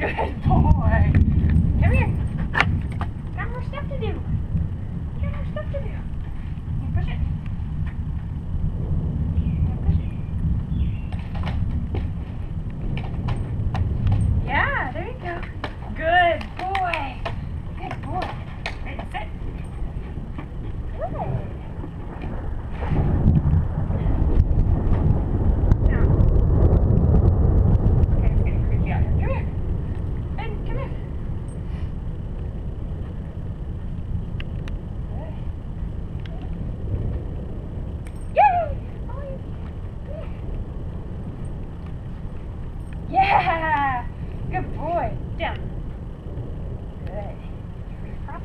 Good boy. Come here. Got more stuff to do. Good boy. Down. Good. Cross.